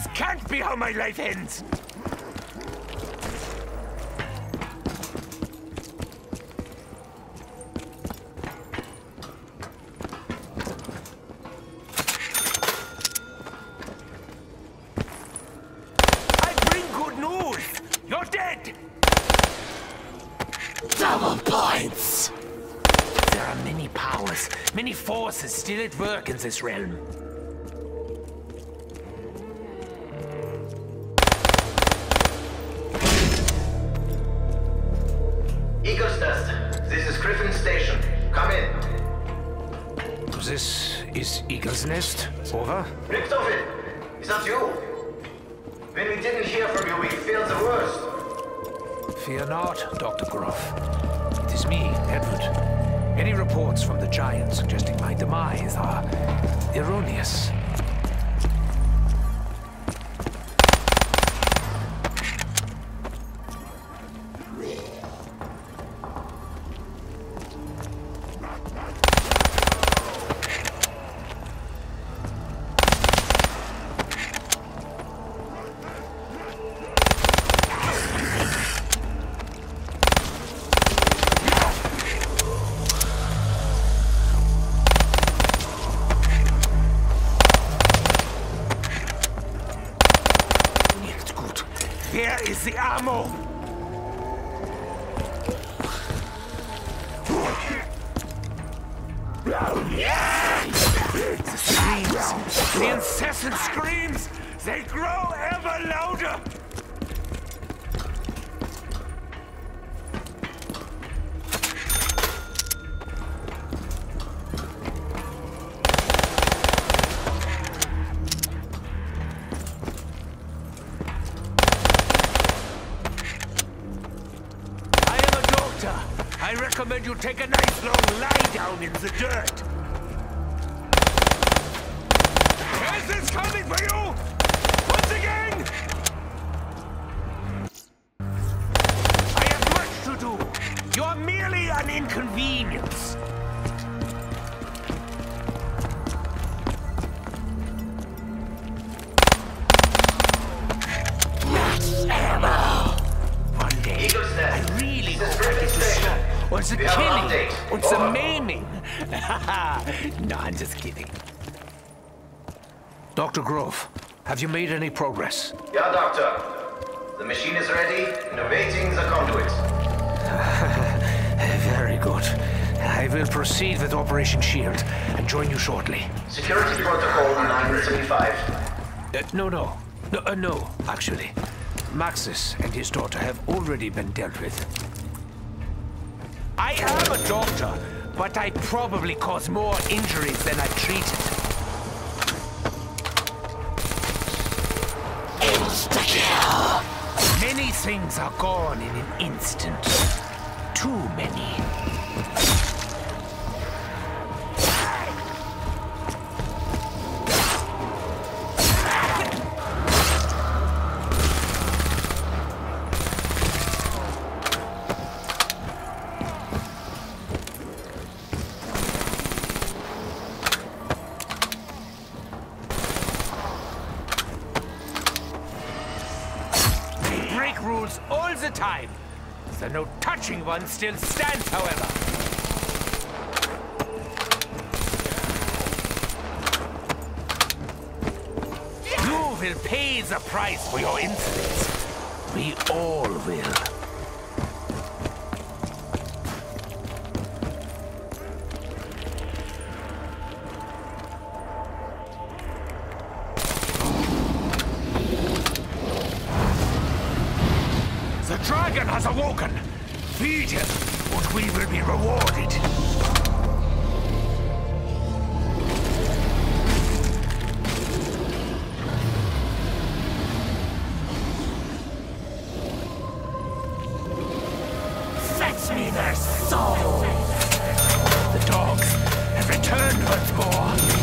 This can't be how my life ends! I bring good news! You're dead! Double points! There are many powers, many forces still at work in this realm. This is Eagle's Nest. Over. Richtofen, is that you? When we didn't hear from you, we feared the worst. Fear not, Dr. Groph. It is me, Edward. Any reports from the Giant suggesting my demise are erroneous. Gut. Where is the ammo? The screams, the incessant screams, they grow ever louder. Doctor. I recommend you take a nice long lie down in the dirt. Is this coming for you? Once again! I have much to do. You're merely an inconvenience. Station. show the We have an killing the maiming. no, I'm just kidding. Dr. Groph, have you made any progress? Yeah, Doctor. The machine is ready and awaiting the conduit. Very good. I will proceed with Operation Shield and join you shortly. Security protocol 935. Uh, no, no. No, uh, no, actually. Maxis and his daughter have already been dealt with. I am a doctor, but I probably cause more injuries than I've treated. Insta-kill! Many things are gone in an instant. Too many. Break rules all the time. The no touching one still stands, however. You will pay the price for your insolence. We all will. dragon has awoken. Feed him, and we will be rewarded. Fetch me their soul! The dogs have returned once more.